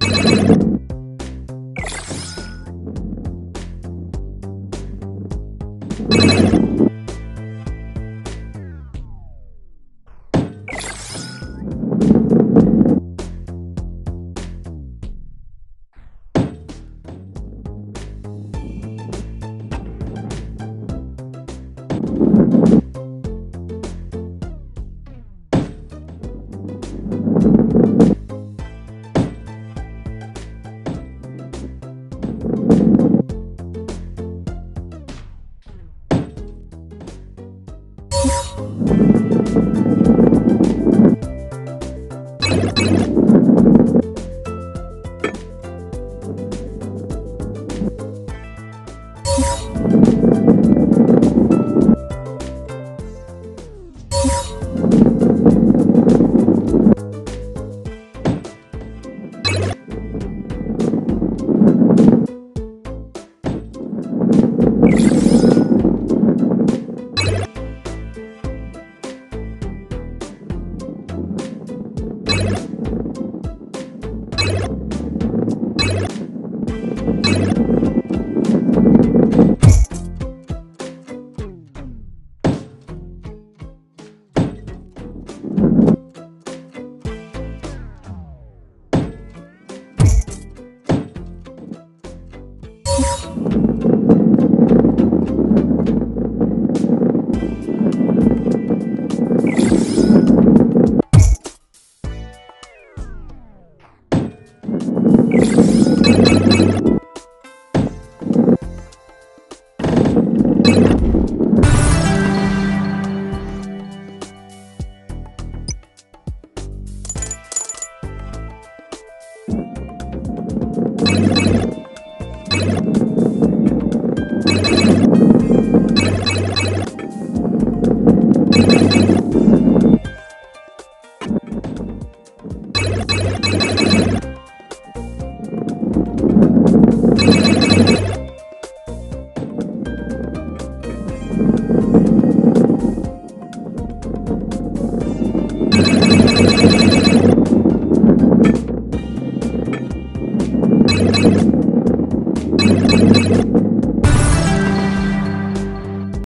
you. Bye.